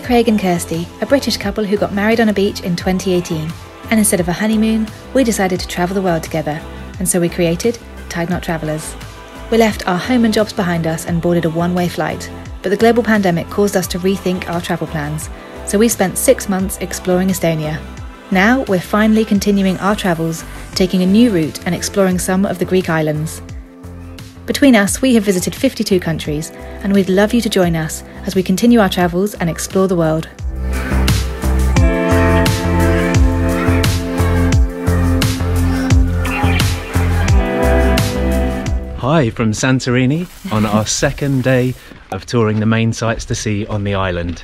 Craig and Kirsty, a British couple who got married on a beach in 2018. And instead of a honeymoon, we decided to travel the world together. And so we created Tide Knot Travellers. We left our home and jobs behind us and boarded a one way flight. But the global pandemic caused us to rethink our travel plans. So we spent six months exploring Estonia. Now we're finally continuing our travels, taking a new route and exploring some of the Greek islands. Between us, we have visited 52 countries, and we'd love you to join us as we continue our travels and explore the world. Hi from Santorini on our second day of touring the main sights to see on the island.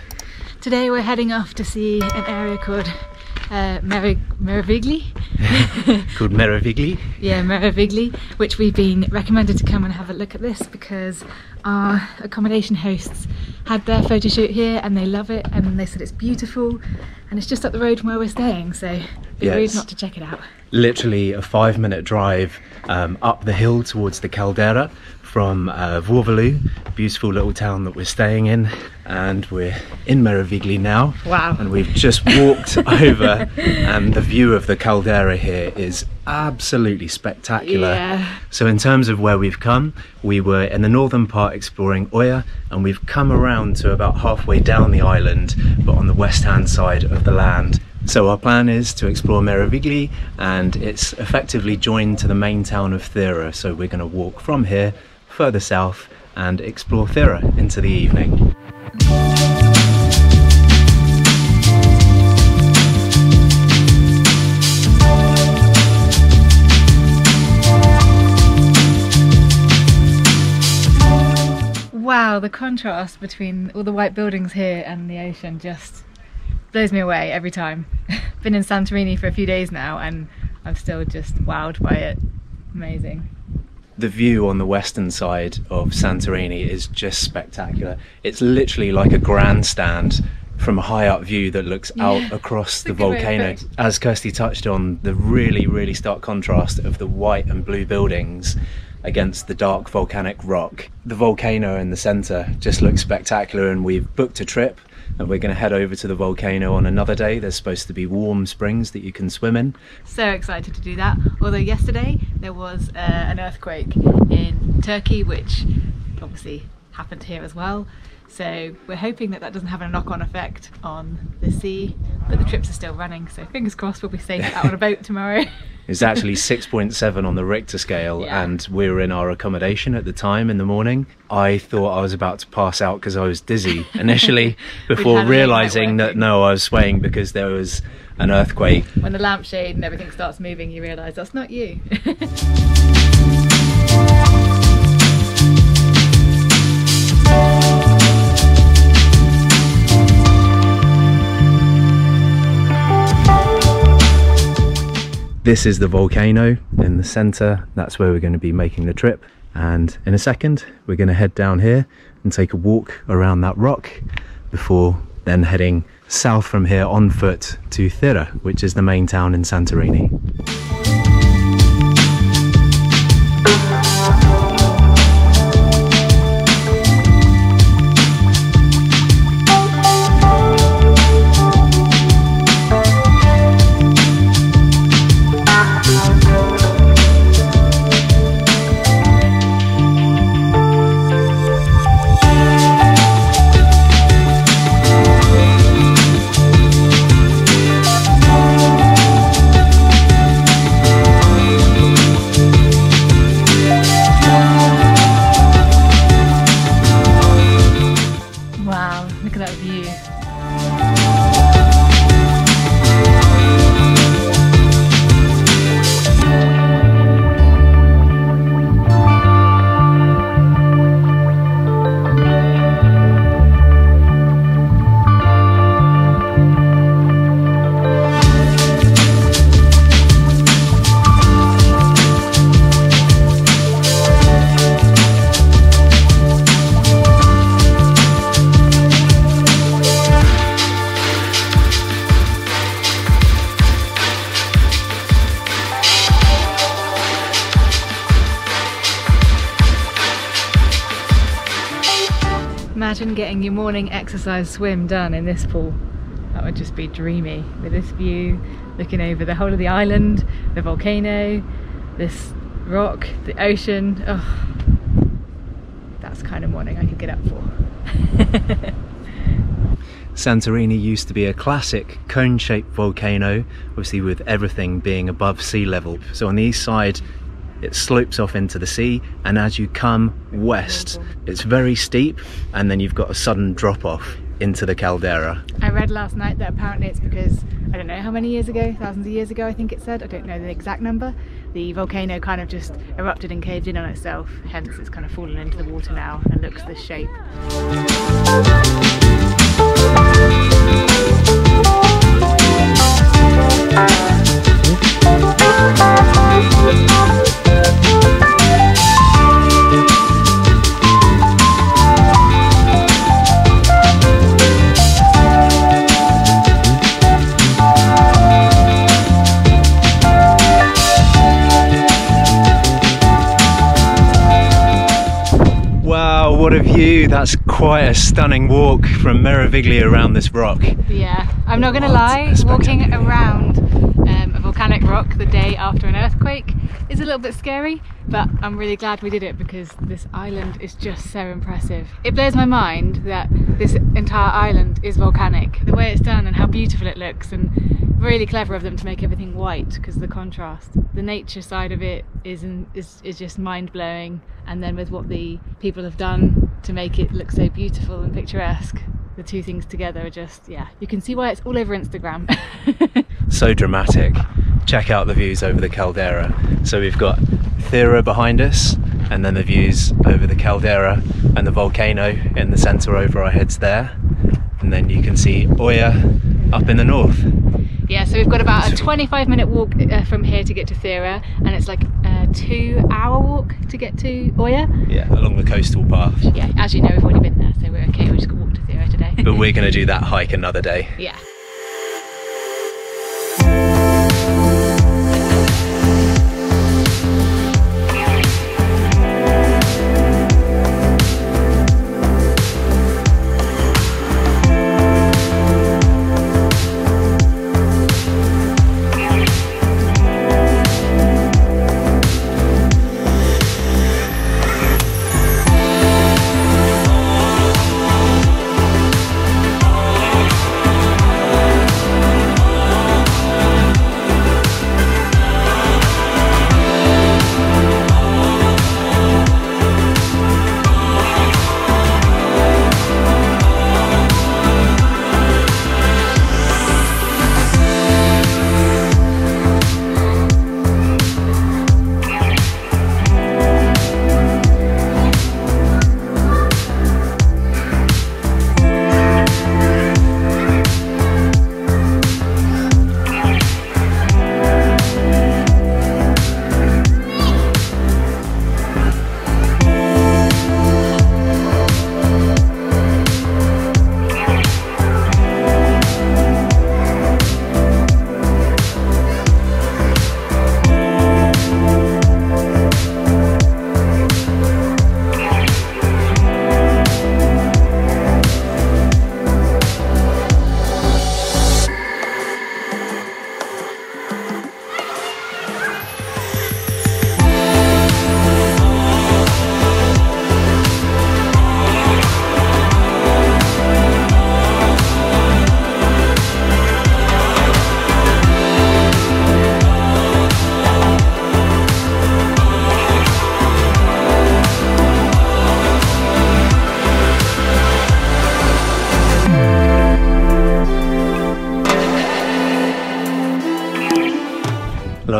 Today we're heading off to see an area called uh, Mer- Meravigli. Called Meravigli. Yeah, Meravigli, which we've been recommended to come and have a look at this because our accommodation hosts had their photo shoot here and they love it and they said it's beautiful and it's just up the road from where we're staying, so be Yeah, rude not to check it out. Literally a five minute drive um, up the hill towards the caldera from uh, Vorvalu, beautiful little town that we're staying in. And we're in Meravigli now. Wow. And we've just walked over, and the view of the caldera here is absolutely spectacular. Yeah. So, in terms of where we've come, we were in the northern part exploring Oia, and we've come around to about halfway down the island, but on the west hand side of the land. So, our plan is to explore Meravigli, and it's effectively joined to the main town of Thera. So, we're going to walk from here further south and explore Thera into the evening. Wow, the contrast between all the white buildings here and the ocean just blows me away every time. Been in Santorini for a few days now and I'm still just wowed by it. Amazing. The view on the western side of Santorini is just spectacular. It's literally like a grandstand from a high up view that looks out across the good way of volcano. As Kirsty touched on, the really, really stark contrast of the white and blue buildings against the dark volcanic rock. The volcano in the centre just looks spectacular, and we've booked a trip. And we're going to head over to the volcano on another day. There's supposed to be warm springs that you can swim in. So excited to do that. Although yesterday there was uh, an earthquake in Turkey, which obviously happened here as well. So we're hoping that that doesn't have a knock-on effect on the sea, but the trips are still running. So fingers crossed we'll be safe out on a boat tomorrow. It's actually 6.7 on the Richter scale, Yeah. and we were in our accommodation at the time in the morning. I thought I was about to pass out because I was dizzy initially before had a late night realizing that no, I was swaying because there was an earthquake. when the lampshade and everything starts moving, you realise that's not you. This is the volcano in the center. That's where we're going to be making the trip. And in a second, we're going to head down here and take a walk around that rock before then heading south from here on foot to Thira, which is the main town in Santorini. Exercise swim done in this pool. That would just be dreamy with this view, looking over the whole of the island, the volcano, this rock, the ocean. Oh, that's kind of morning I could get up for. Santorini used to be a classic cone-shaped volcano, obviously with everything being above sea level. So on the east side, it slopes off into the sea, and as you come west, it's very steep, and then you've got a sudden drop off into the caldera. I read last night that apparently it's because, I don't know how many years ago, thousands of years ago I think it said, I don't know the exact number, the volcano kind of just erupted and caved in on itself, hence it's kind of fallen into the water now and looks this shape. Quite a stunning walk from Meraviglia around this rock. Yeah, I'm not gonna lie, walking around um, a volcanic rock the day after an earthquake is a little bit scary, but I'm really glad we did it because this island is just so impressive. It blows my mind that this entire island is volcanic. The way it's done and how beautiful it looks and really clever of them to make everything white because the contrast. The nature side of it is, in, is, is just mind-blowing and then with what the people have done to make it look so beautiful and picturesque the two things together are just yeah you can see why it's all over instagram So dramatic. Check out the views over the caldera. So we've got Thera behind us, and then the views over the caldera and the volcano in the centre over our heads there. And then you can see Oia up in the north. Yeah so we've got about a 25 minute walk uh, from here to get to thera and it's like a two hour walk to get to oia Yeah, along the coastal path. yeah as you know we've already been there so we're okay. We're just gonna walk to thera today. But we're going to do that hike another day. yeah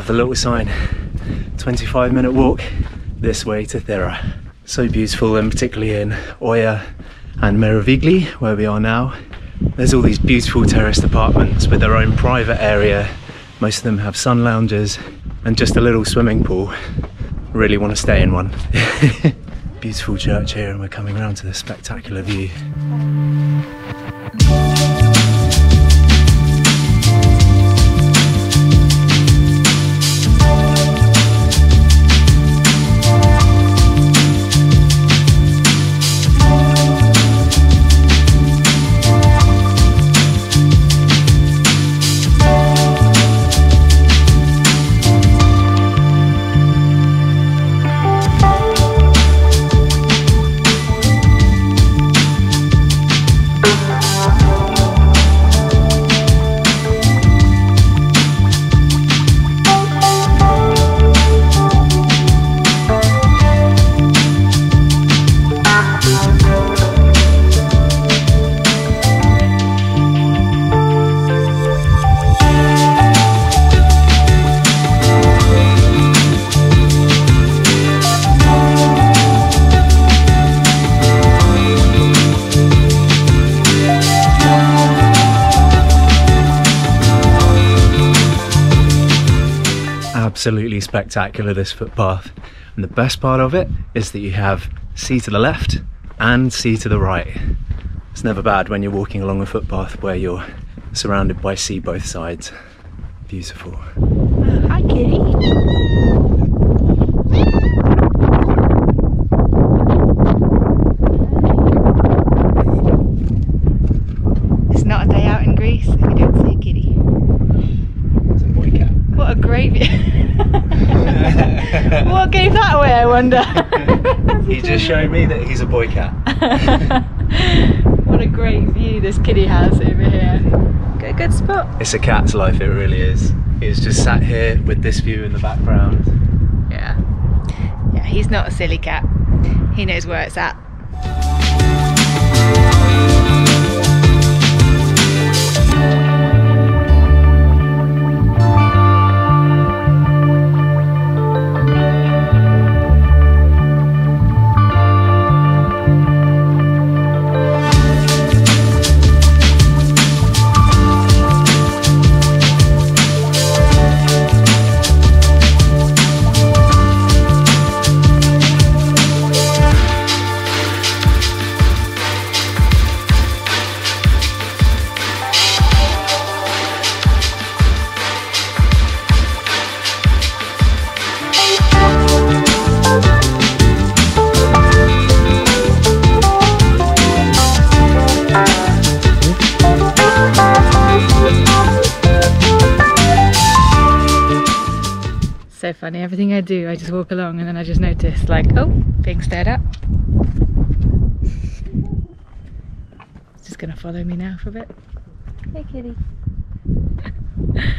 Love the little sign. 25 minute walk this way to Thera. So beautiful, and particularly in Oia and Meravigli, where we are now. There's all these beautiful terraced apartments with their own private area. Most of them have sun lounges and just a little swimming pool. Really want to stay in one. beautiful church here, and we're coming around to this spectacular view. Absolutely spectacular, this footpath. And the best part of it is that you have sea to the left and sea to the right. It's never bad when you're walking along a footpath where you're surrounded by sea both sides. Beautiful. Hi, kitty. It's not a day out in Greece if you don't see a kitty. It's a boy cat. What a great view. what gave that away, I wonder? He just showed me that he's a boy cat. what a great view this kitty has over here. Got a good spot. It's a cat's life, it really is. He's just sat here with this view in the background. Yeah. Yeah, he's not a silly cat. He knows where it's at. Funny. Everything I do, I just walk along and then I just notice, like, oh, being stared at. It's just gonna follow me now for a bit. Hey, kitty.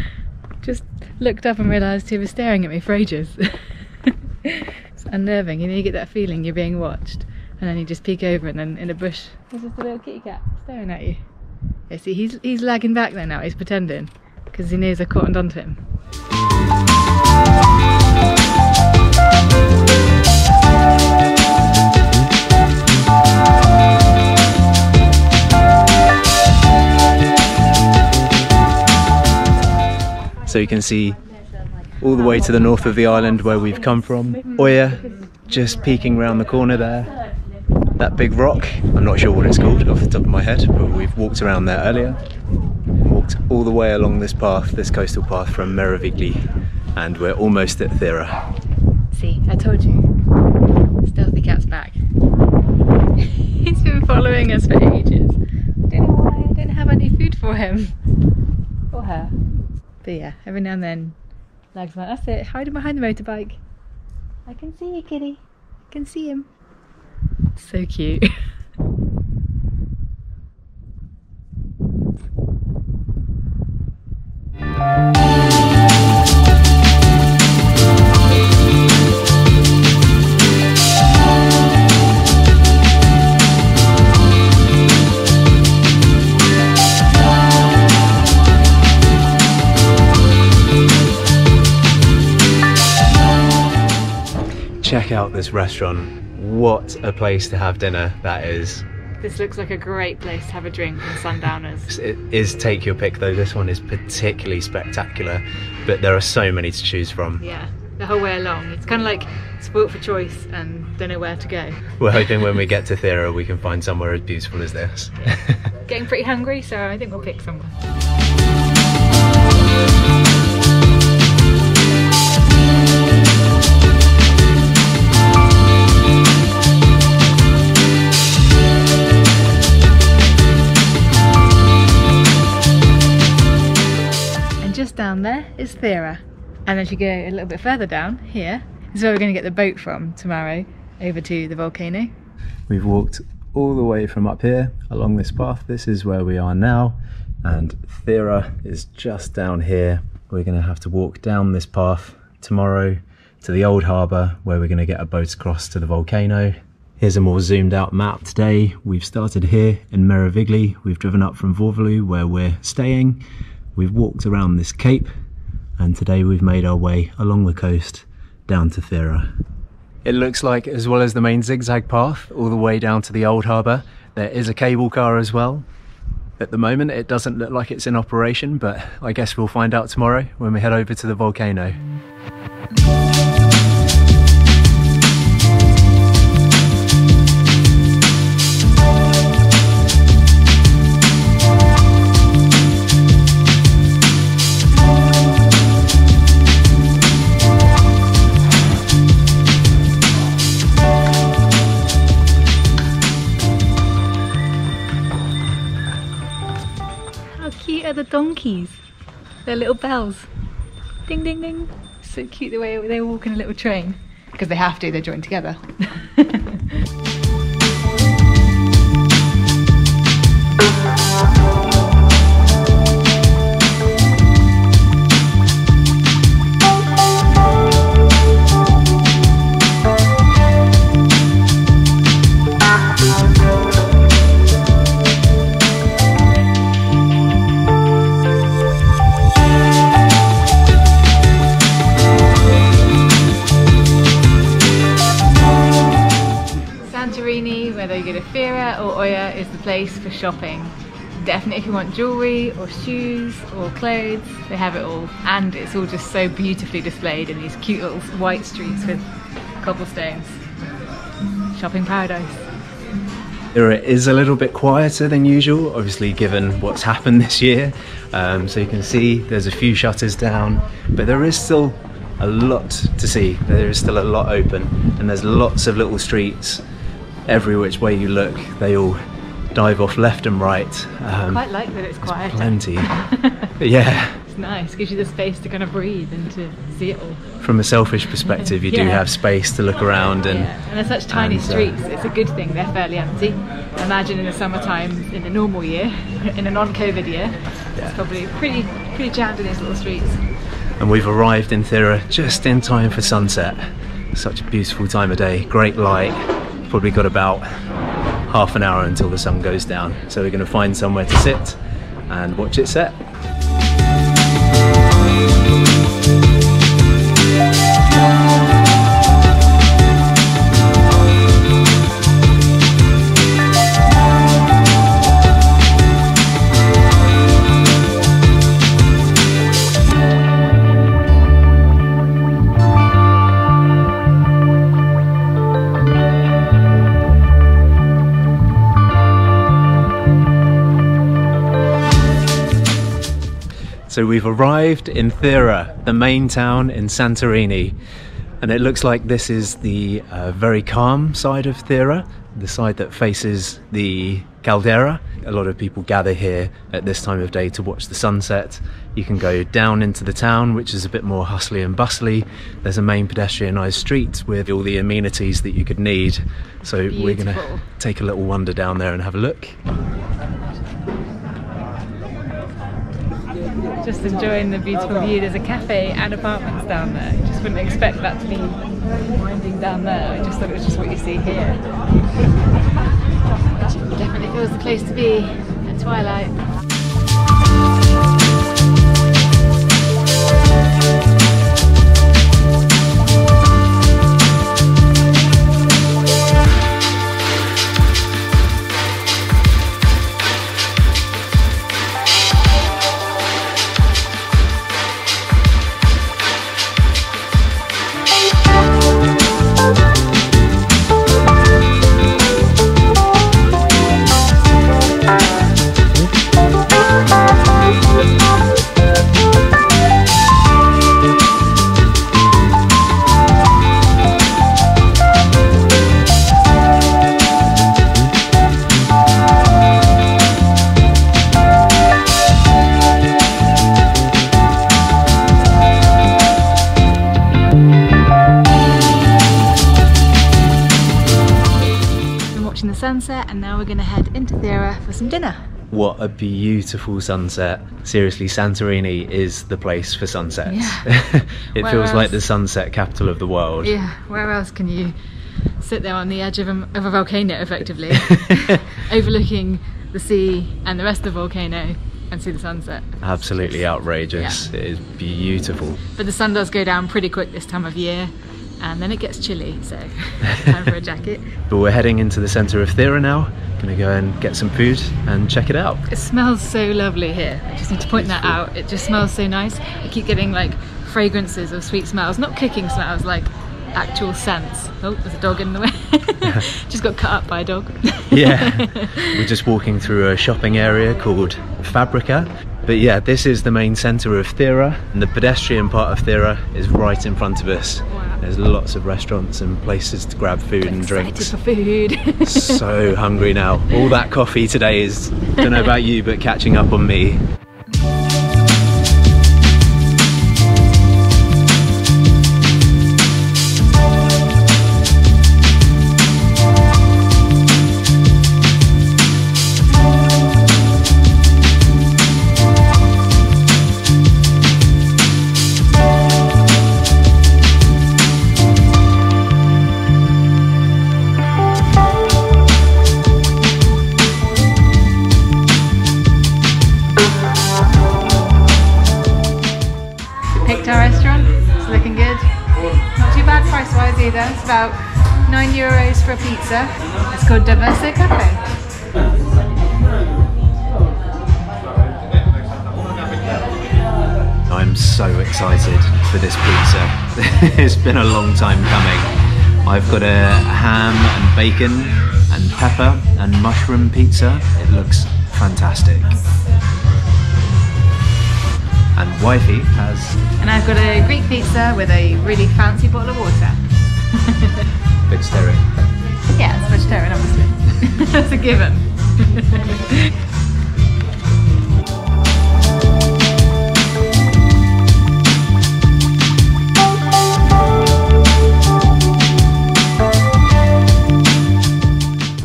just looked up and realised he was staring at me for ages. it's unnerving. You know, you get that feeling you're being watched, and then you just peek over, and then in a bush, there's just a little kitty cat staring at you. Yeah, see, he's he's lagging back there now. He's pretending because he knows I cottoned onto him. So you can see all the way to the north of the island where we've come from. Oia, just peeking round the corner there. That big rock, I'm not sure what it's called off the top of my head, but we've walked around there earlier. Walked all the way along this path, this coastal path from Meravigli, and we're almost at Thera. See, I told you. Stealthy cat's back. He's been following us for ages. Don't know why I don't have any food for him. Or her. But yeah, every now and then, lags like, that's it, hiding behind the motorbike. I can see you, kitty. I can see him. So cute. out this restaurant. What a place to have dinner that is. This looks like a great place to have a drink on sundowners. It is take your pick though. This one is particularly spectacular, but there are so many to choose from. Yeah, the whole way along. It's kind of like sport for choice and don't know where to go. We're hoping when we get to Thera we can find somewhere as beautiful as this. Getting pretty hungry, so I think we'll pick somewhere. Just down there is Thera. And as you go a little bit further down, here is where we're going to get the boat from tomorrow over to the volcano. We've walked all the way from up here along this path. This is where we are now, and Thera is just down here. We're going to have to walk down this path tomorrow to the old harbour where we're going to get a boat across to the volcano. Here's a more zoomed out map today. We've started here in Meravigli. We've driven up from Vorvalu where we're staying. We've walked around this cape and today we've made our way along the coast down to Thera. It looks like, as well as the main zigzag path all the way down to the old harbour, there is a cable car as well. At the moment, it doesn't look like it's in operation, but I guess we'll find out tomorrow when we head over to the volcano. The donkeys. Their little bells. Ding ding ding. So cute the way they walk in a little train. Because they have to, they're joined together. place for shopping. Definitely if you want jewellery or shoes or clothes, they have it all. And it's all just so beautifully displayed in these cute little white streets with cobblestones. Shopping paradise. It is a little bit quieter than usual, obviously given what's happened this year. Um, so you can see there's a few shutters down, but there is still a lot to see. There is still a lot open, and there's lots of little streets. Every which way you look, they all dive off left and right. Um, Quite like that it's quieter. plenty. yeah. It's nice, gives you the space to kind of breathe and to see it all. From a selfish perspective, you do have space to look around and yeah, and they're such tiny and, uh, streets. It's a good thing they're fairly empty. Imagine in the summertime, in a normal year, in a non-COVID year, Yeah. it's probably pretty pretty jammed in these little streets. and we've arrived in Thira just in time for sunset. Such a beautiful time of day, great light. Probably got about half an hour until the sun goes down. So we're going to find somewhere to sit and watch it set. So we've arrived in Thira, the main town in Santorini, and it looks like this is the uh, very calm side of Thira, the side that faces the caldera. A lot of people gather here at this time of day to watch the sunset. You can go down into the town, which is a bit more hustly and bustly. There's a main pedestrianised street with all the amenities that you could need. So we're going to take a little wander down there and have a look. Just enjoying the beautiful view. There's a cafe and apartments down there. You just wouldn't expect that to be winding down there. I just thought it was just what you see here. Definitely feels the place to be at twilight. What a beautiful sunset. Seriously, Santorini is the place for sunsets. Yeah. it Where feels like the sunset capital of the world. Yeah, where else can you sit there on the edge of a, of a volcano effectively, overlooking the sea and the rest of the volcano and see the sunset? Absolutely outrageous. Yeah. It is beautiful. But the sun does go down pretty quick this time of year and then it gets chilly, so time for a jacket. But we're heading into the centre of Thera now. Gonna go and get some food and check it out. It smells so lovely here. I just need to point that out. It just smells so nice. I keep getting like fragrances of sweet smells, not cooking smells, like actual scents. Oh, there's a dog in the way. just got cut up by a dog. Yeah. we're just walking through a shopping area called Fabrica. But yeah, this is the main centre of Thera, and the pedestrian part of Thera is right in front of us. Wow. There's lots of restaurants and places to grab food and Excited drinks. for food. so hungry now. All that coffee today is, don't know about you, but catching up on me. restaurant. It's looking good. Not too bad price wise either. It's about 9 euros for a pizza. It's called Diverse Cafe. I'm so excited for this pizza. it's been a long time coming. I've got a ham and bacon and pepper and mushroom pizza. It looks fantastic. And wifey has And I've got a Greek pizza with a really fancy bottle of water. vegetarian. Yeah, it's vegetarian, obviously. That's a given.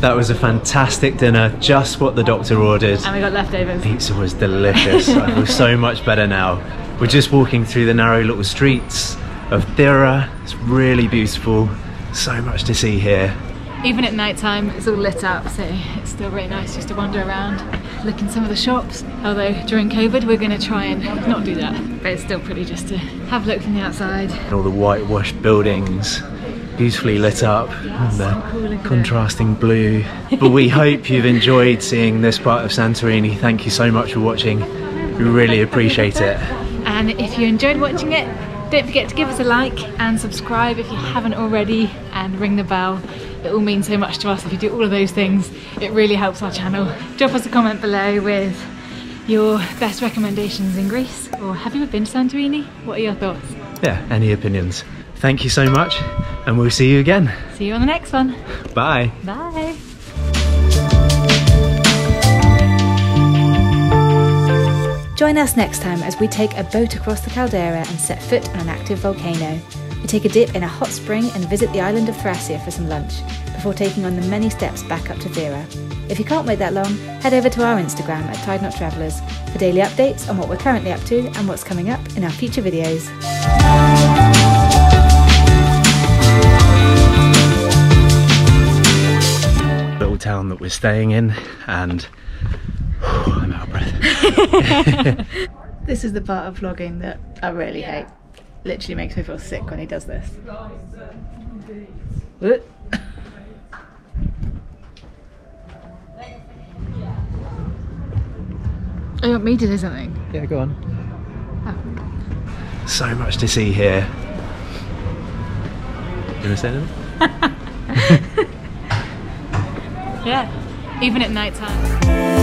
That was a fantastic dinner, just what the doctor ordered. And we got leftovers. Pizza was delicious. I feel so much better now. We're just walking through the narrow little streets of Thera. It's really beautiful. So much to see here. Even at night time, it's all lit up, so it's still really nice just to wander around, look in some of the shops. Although during COVID, we're going to try and not do that, but it's still pretty just to have a look from the outside. And all the whitewashed buildings, beautifully lit up, and the contrasting blue. But we hope you've enjoyed seeing this part of Santorini. Thank you so much for watching. We really appreciate it. And if you enjoyed watching it, don't forget to give us a like and subscribe if you haven't already, and ring the bell. It all means so much to us if you do all of those things. It really helps our channel. Drop us a comment below with your best recommendations in Greece, or have you ever been to Santorini? What are your thoughts? Yeah, any opinions? Thank you so much, and we'll see you again. See you on the next one. Bye. Bye. Join us next time as we take a boat across the caldera and set foot on an active volcano. We take a dip in a hot spring and visit the island of Thirasia for some lunch, before taking on the many steps back up to Thera. If you can't wait that long, head over to our Instagram at Tide Knot Travellers for daily updates on what we're currently up to and what's coming up in our future videos. Town that we're staying in, and I'm out of breath. This is the part of vlogging that I really hate. Literally makes me feel sick when he does this. Whoop. Oh, you want me to do something? Yeah, go on. So much to see here. You gonna say anything? Yeah, even at night time.